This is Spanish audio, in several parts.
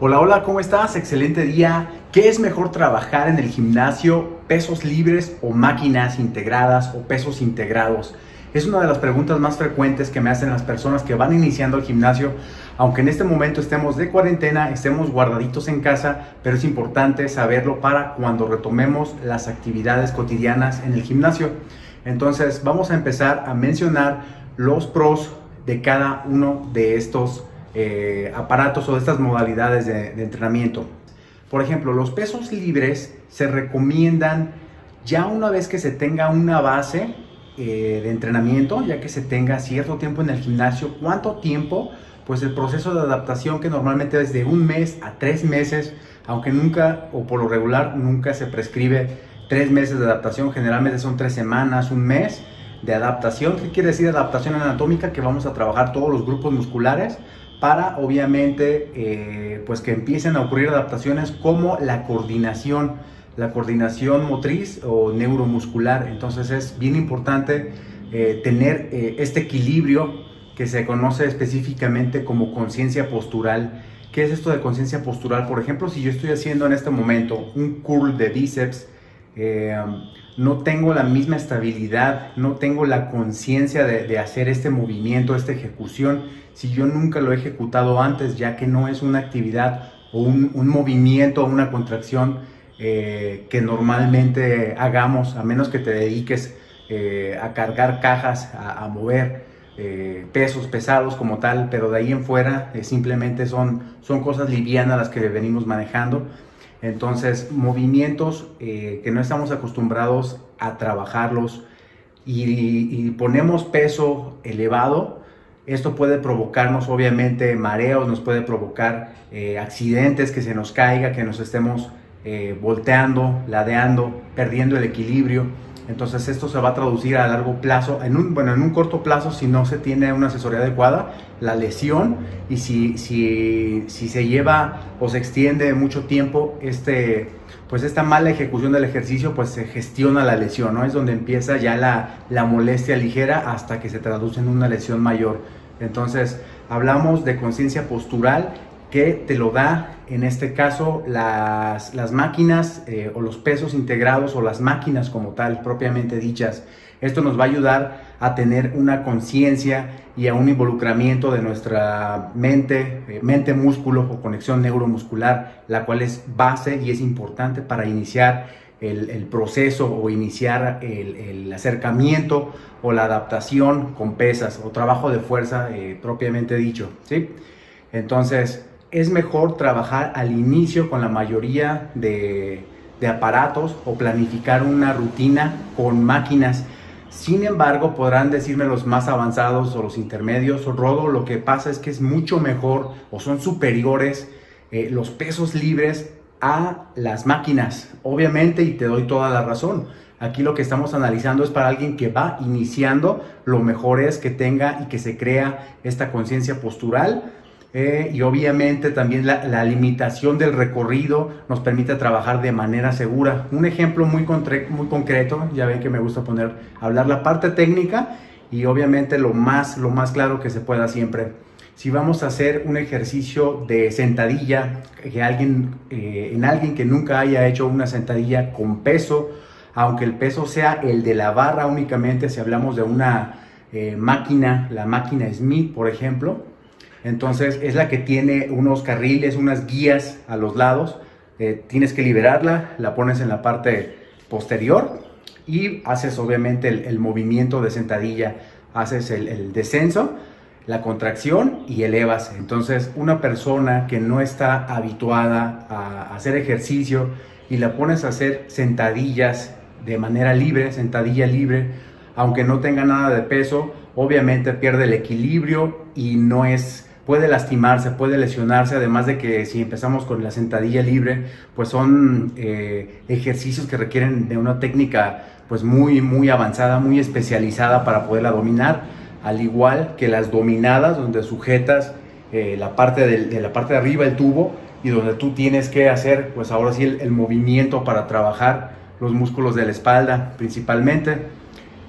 Hola, hola, ¿cómo estás? Excelente día. ¿Qué es mejor trabajar en el gimnasio? ¿Pesos libres o máquinas integradas o pesos integrados? Es una de las preguntas más frecuentes que me hacen las personas que van iniciando el gimnasio, aunque en este momento estemos de cuarentena, estemos guardaditos en casa, pero es importante saberlo para cuando retomemos las actividades cotidianas en el gimnasio. Entonces vamos a empezar a mencionar los pros de cada uno de estos eh, aparatos o estas modalidades de, entrenamiento. Por ejemplo, los pesos libres se recomiendan ya una vez que se tenga una base eh, de entrenamiento, ya que se tenga cierto tiempo en el gimnasio. ¿Cuánto tiempo? Pues el proceso de adaptación que normalmente es de un mes a tres meses, aunque nunca o por lo regular nunca se prescribe tres meses de adaptación, generalmente son tres semanas, un mes de adaptación. ¿Qué quiere decir adaptación anatómica? Que vamos a trabajar todos los grupos musculares para obviamente eh, pues que empiecen a ocurrir adaptaciones como la coordinación, la coordinación motriz o neuromuscular. Entonces es bien importante eh, tener eh, este equilibrio que se conoce específicamente como conciencia postural. ¿Qué es esto de conciencia postural? Por ejemplo, si yo estoy haciendo en este momento un curl de bíceps, no tengo la misma estabilidad, no tengo la conciencia de, hacer este movimiento, esta ejecución, si yo nunca lo he ejecutado antes, ya que no es una actividad o un, movimiento o una contracción eh, que normalmente hagamos, a menos que te dediques eh, a cargar cajas, a, mover eh, pesos pesados como tal, pero de ahí en fuera simplemente son, son cosas livianas las que venimos manejando. Entonces, movimientos eh, que no estamos acostumbrados a trabajarlos y, ponemos peso elevado, esto puede provocarnos obviamente mareos, nos puede provocar eh, accidentes, que se nos caiga, que nos estemos eh, volteando, ladeando, perdiendo el equilibrio. Entonces esto se va a traducir a largo plazo, en un, bueno, en un corto plazo si no se tiene una asesoría adecuada, la lesión y si, si, si se lleva o se extiende mucho tiempo este, pues esta mala ejecución del ejercicio, pues se gestiona la lesión, ¿no? Es donde empieza ya la, la molestia ligera hasta que se traduce en una lesión mayor. Entonces hablamos de conciencia postural que te lo da en este caso las, las máquinas eh, o los pesos integrados o las máquinas como tal, propiamente dichas. Esto nos va a ayudar a tener una conciencia y a un involucramiento de nuestra mente, eh, mente-músculo o conexión neuromuscular, la cual es base y es importante para iniciar el, proceso o iniciar el, el, acercamiento o la adaptación con pesas o trabajo de fuerza eh, propiamente dicho. ¿sí? Entonces, es mejor trabajar al inicio con la mayoría de, aparatos o planificar una rutina con máquinas. Sin embargo, podrán decirme los más avanzados o los intermedios, Rodo, lo que pasa es que es mucho mejor o son superiores eh, los pesos libres a las máquinas. Obviamente, y te doy toda la razón. Aquí lo que estamos analizando es para alguien que va iniciando, lo mejor es que tenga y que se crea esta conciencia postural eh, y obviamente también la, limitación del recorrido nos permite trabajar de manera segura. Un ejemplo muy, muy concreto, ya ven que me gusta poner, hablar la parte técnica y obviamente lo más, lo más claro que se pueda siempre. Si vamos a hacer un ejercicio de sentadilla, que alguien, eh, en alguien que nunca haya hecho una sentadilla con peso, aunque el peso sea el de la barra únicamente, si hablamos de una eh, máquina, la máquina Smith, por ejemplo, entonces es la que tiene unos carriles, unas guías a los lados. Eh, tienes que liberarla, la pones en la parte posterior y haces obviamente el, movimiento de sentadilla. Haces el, descenso, la contracción y elevas. Entonces una persona que no está habituada a hacer ejercicio y la pones a hacer sentadillas de manera libre, sentadilla libre, aunque no tenga nada de peso, obviamente pierde el equilibrio y no es puede lastimarse, puede lesionarse, además de que si empezamos con la sentadilla libre, pues son eh, ejercicios que requieren de una técnica pues muy, muy avanzada, muy especializada para poderla dominar, al igual que las dominadas, donde sujetas eh, la parte de, la parte de arriba, el tubo, y donde tú tienes que hacer, pues ahora sí, el, movimiento para trabajar los músculos de la espalda principalmente.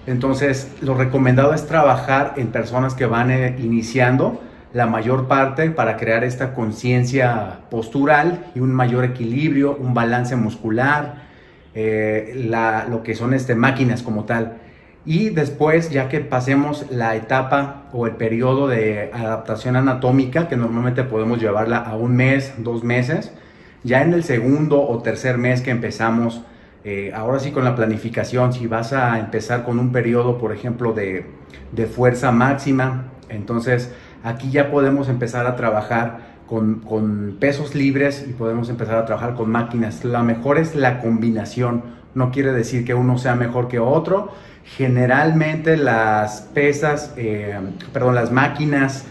Entonces, lo recomendado es trabajar en personas que van eh, iniciando, la mayor parte para crear esta conciencia postural y un mayor equilibrio, un balance muscular, eh, lo que son este, máquinas como tal. Y después, ya que pasemos la etapa o el periodo de adaptación anatómica, que normalmente podemos llevarla a un mes, dos meses, ya en el segundo o tercer mes que empezamos, eh, ahora sí con la planificación, si vas a empezar con un periodo, por ejemplo, de, de fuerza máxima, entonces aquí ya podemos empezar a trabajar con, pesos libres y podemos empezar a trabajar con máquinas. La mejor es la combinación, no quiere decir que uno sea mejor que otro. Generalmente las pesas, eh, perdón, las máquinas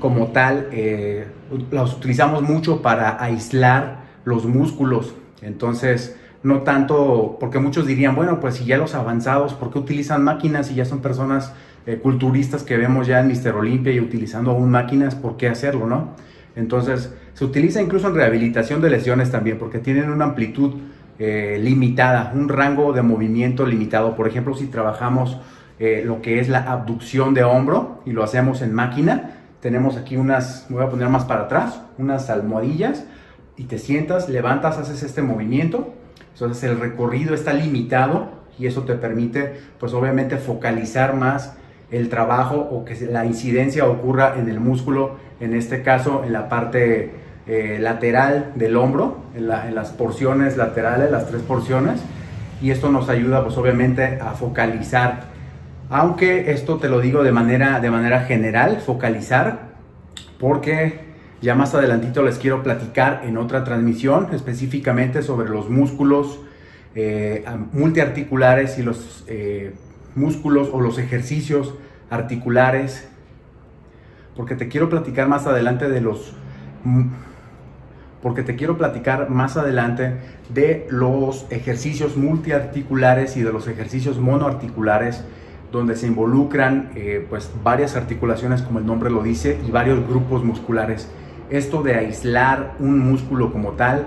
como tal, eh, las utilizamos mucho para aislar los músculos. Entonces, no tanto, porque muchos dirían, bueno, pues si ya los avanzados, ¿por qué utilizan máquinas y ya son personas eh, culturistas que vemos ya en Mister Olimpia y utilizando aún máquinas? ¿Por qué hacerlo, no? Entonces, se utiliza incluso en rehabilitación de lesiones también, porque tienen una amplitud eh, limitada, un rango de movimiento limitado. Por ejemplo, si trabajamos eh, lo que es la abducción de hombro y lo hacemos en máquina, tenemos aquí unas, voy a poner más para atrás, unas almohadillas y te sientas, levantas, haces este movimiento. Entonces el recorrido está limitado y eso te permite, pues obviamente, focalizar más el trabajo o que la incidencia ocurra en el músculo, en este caso en la parte eh, lateral del hombro, en, las porciones laterales, las tres porciones, y esto nos ayuda pues obviamente a focalizar, aunque esto te lo digo de manera, de manera general, focalizar, porque ya más adelantito les quiero platicar en otra transmisión específicamente sobre los músculos eh, multiarticulares y los eh, músculos o los ejercicios articulares, porque te quiero platicar más adelante de los porque te quiero platicar más adelante de los ejercicios multiarticulares y de los ejercicios monoarticulares donde se involucran eh, pues varias articulaciones como el nombre lo dice y varios grupos musculares. Esto de aislar un músculo como tal,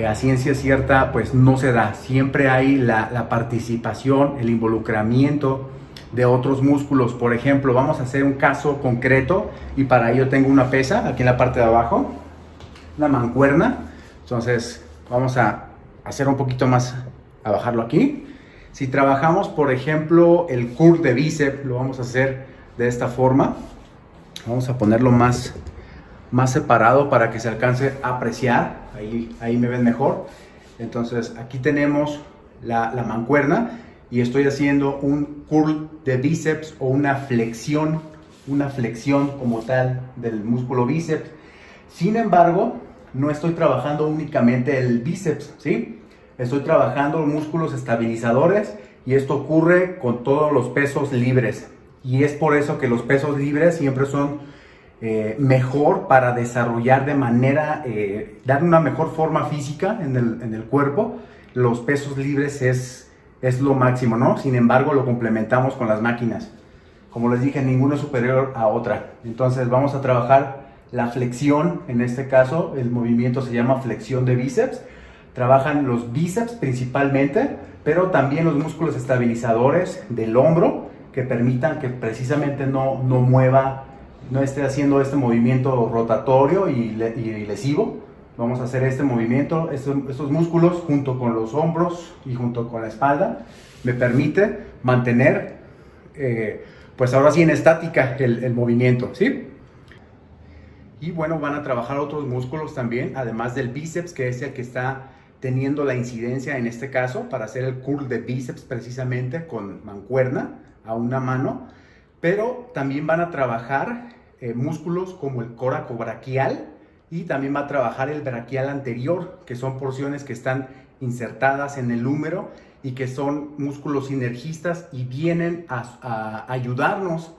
eh, a ciencia cierta, pues no se da. Siempre hay la, participación, el involucramiento de otros músculos. Por ejemplo, vamos a hacer un caso concreto y para ello tengo una pesa aquí en la parte de abajo, una mancuerna. Entonces, vamos a hacer un poquito más, a bajarlo aquí. Si trabajamos, por ejemplo, el curl de bíceps, lo vamos a hacer de esta forma. Vamos a ponerlo más más separado para que se alcance a apreciar. Ahí, ahí me ven mejor. Entonces aquí tenemos la, la mancuerna y estoy haciendo un curl de bíceps o una flexión, una flexión como tal del músculo bíceps. Sin embargo, no estoy trabajando únicamente el bíceps, ¿sí? Estoy trabajando músculos estabilizadores y esto ocurre con todos los pesos libres. Y es por eso que los pesos libres siempre son eh, mejor para desarrollar de manera, eh, dar una mejor forma física en el, cuerpo, los pesos libres es, es lo máximo, ¿no? Sin embargo, lo complementamos con las máquinas. Como les dije, ninguno es superior a otra. Entonces vamos a trabajar la flexión, en este caso el movimiento se llama flexión de bíceps. Trabajan los bíceps principalmente, pero también los músculos estabilizadores del hombro que permitan que precisamente no, no mueva no esté haciendo este movimiento rotatorio y, lesivo. Vamos a hacer este movimiento, estos, músculos junto con los hombros y junto con la espalda me permite mantener, eh, pues ahora sí en estática el, el movimiento, ¿sí? Y bueno, van a trabajar otros músculos también, además del bíceps, que es el que está teniendo la incidencia en este caso para hacer el curl de bíceps precisamente con mancuerna a una mano. Pero también van a trabajar eh, músculos como el córaco braquial y también va a trabajar el braquial anterior, que son porciones que están insertadas en el húmero y que son músculos sinergistas y vienen a, ayudarnos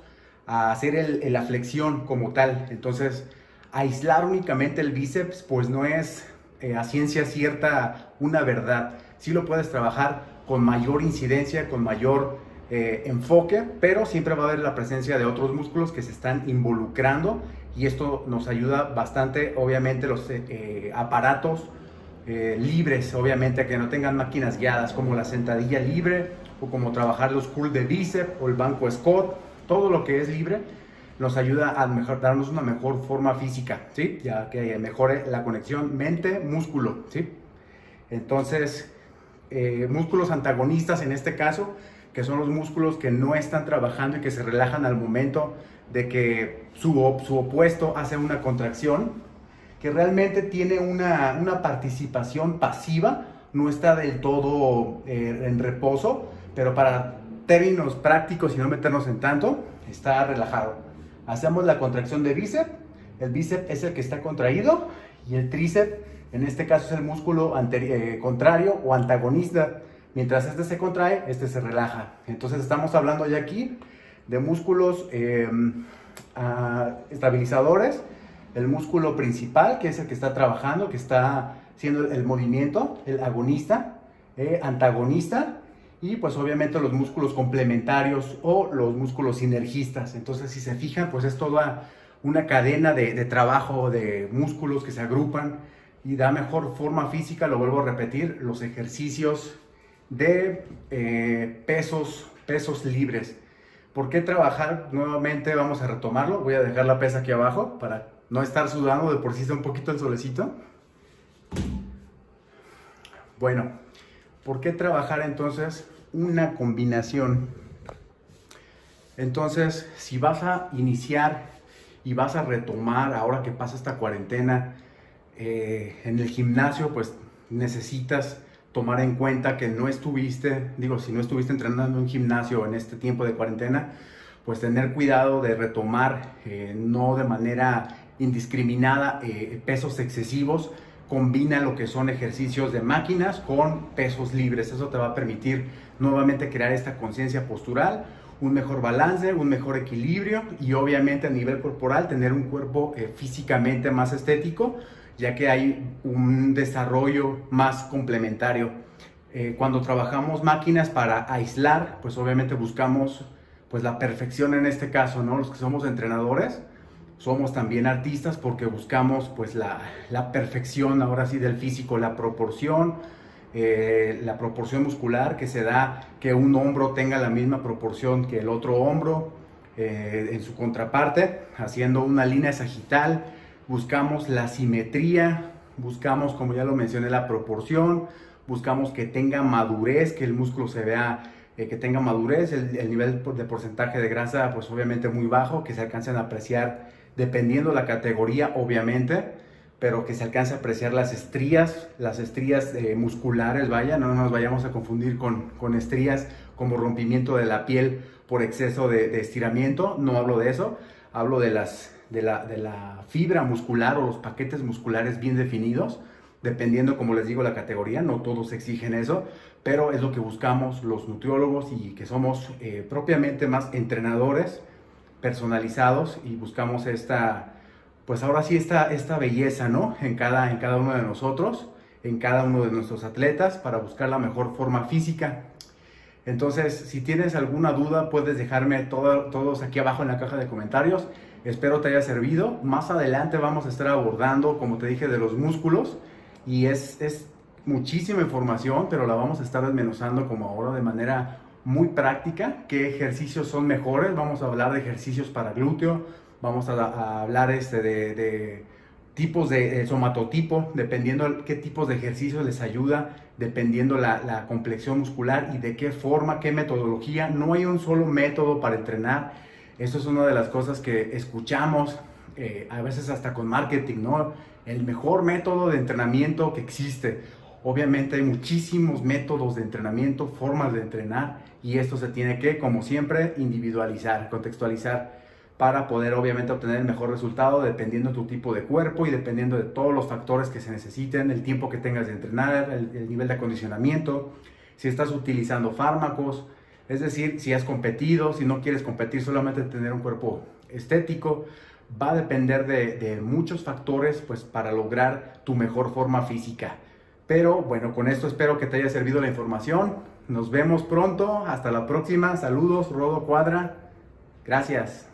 a hacer la flexión como tal. Entonces, aislar únicamente el bíceps, pues no es eh, a ciencia cierta una verdad. Sí lo puedes trabajar con mayor incidencia, con mayor eh, enfoque, pero siempre va a haber la presencia de otros músculos que se están involucrando y esto nos ayuda bastante, obviamente, los eh, eh, aparatos libres, obviamente, que no tengan máquinas guiadas como la sentadilla libre o como trabajar los curl de bíceps o el banco Scott, todo lo que es libre nos ayuda a mejor, darnos una mejor forma física, ¿sí? Ya que mejore la conexión mente-músculo, ¿sí? Entonces, músculos antagonistas en este caso, que son los músculos que no están trabajando y que se relajan al momento de que su, su opuesto hace una contracción, que realmente tiene una, una participación pasiva, no está del todo eh, en reposo, pero para términos prácticos y no meternos en tanto, está relajado. Hacemos la contracción de bíceps, el bíceps es el que está contraído y el tríceps, en este caso es el músculo eh, contrario o antagonista. Mientras este se contrae, este se relaja. Entonces estamos hablando ya aquí de músculos em, estabilizadores, el músculo principal, que es el que está trabajando, que está siendo el movimiento, el agonista, eh, antagonista, y pues obviamente los músculos complementarios o los músculos sinergistas. Entonces si se fijan, pues es toda una cadena de, trabajo de músculos que se agrupan y da mejor forma física, lo vuelvo a repetir, los ejercicios de eh, pesos, pesos libres. ¿Por qué trabajar? Nuevamente vamos a retomarlo. Voy a dejar la pesa aquí abajo para no estar sudando, de por sí está un poquito el solecito. Bueno, ¿por qué trabajar entonces una combinación? Entonces, si vas a iniciar y vas a retomar ahora que pasa esta cuarentena eh, en el gimnasio, pues necesitas tomar en cuenta que no estuviste, digo, si no estuviste entrenando en gimnasio en este tiempo de cuarentena, pues tener cuidado de retomar, eh, no de manera indiscriminada, eh, pesos excesivos. Combina lo que son ejercicios de máquinas con pesos libres. Eso te va a permitir nuevamente crear esta conciencia postural, un mejor balance, un mejor equilibrio y obviamente a nivel corporal tener un cuerpo eh, físicamente más estético ya que hay un desarrollo más complementario. Eh, cuando trabajamos máquinas para aislar, pues obviamente buscamos pues la perfección en este caso, ¿no? Los que somos entrenadores, somos también artistas porque buscamos pues la, la perfección ahora sí del físico, la proporción, eh, la proporción muscular que se da, que un hombro tenga la misma proporción que el otro hombro eh, en su contraparte, haciendo una línea sagital, buscamos la simetría, buscamos, como ya lo mencioné, la proporción, buscamos que tenga madurez, que el músculo se vea, eh, que tenga madurez, el, nivel de porcentaje de grasa, pues obviamente muy bajo, que se alcancen a apreciar dependiendo la categoría, obviamente, pero que se alcance a apreciar las estrías, las estrías eh, musculares, vaya, no nos vayamos a confundir con, con, estrías como rompimiento de la piel por exceso de estiramiento, no hablo de eso, hablo de las de la, fibra muscular o los paquetes musculares bien definidos, dependiendo, como les digo, la categoría, no todos exigen eso, pero es lo que buscamos los nutriólogos y que somos eh, propiamente más entrenadores personalizados y buscamos esta, pues ahora sí, esta, esta belleza, ¿no? En cada, en cada uno de nosotros, en cada uno de nuestros atletas para buscar la mejor forma física. Entonces, si tienes alguna duda, puedes dejarme todos aquí abajo en la caja de comentarios. Espero te haya servido. Más adelante vamos a estar abordando, como te dije, de los músculos. Y es, es muchísima información, pero la vamos a estar desmenuzando como ahora de manera muy práctica. ¿Qué ejercicios son mejores? Vamos a hablar de ejercicios para glúteo. Vamos a, hablar este de, tipos de, somatotipo, dependiendo qué tipos de ejercicios les ayuda, dependiendo la, la complexión muscular y de qué forma, qué metodología. No hay un solo método para entrenar eso es una de las cosas que escuchamos, eh, a veces hasta con marketing, ¿no? El mejor método de entrenamiento que existe. Obviamente hay muchísimos métodos de entrenamiento, formas de entrenar y esto se tiene que, como siempre, individualizar, contextualizar para poder obviamente obtener el mejor resultado dependiendo de tu tipo de cuerpo y dependiendo de todos los factores que se necesiten, el tiempo que tengas de entrenar, el nivel de acondicionamiento, si estás utilizando fármacos, es decir, si has competido, si no quieres competir, solamente tener un cuerpo estético, va a depender de, muchos factores pues, para lograr tu mejor forma física. Pero bueno, con esto espero que te haya servido la información. Nos vemos pronto. Hasta la próxima. Saludos, Rodo Cuadra. Gracias.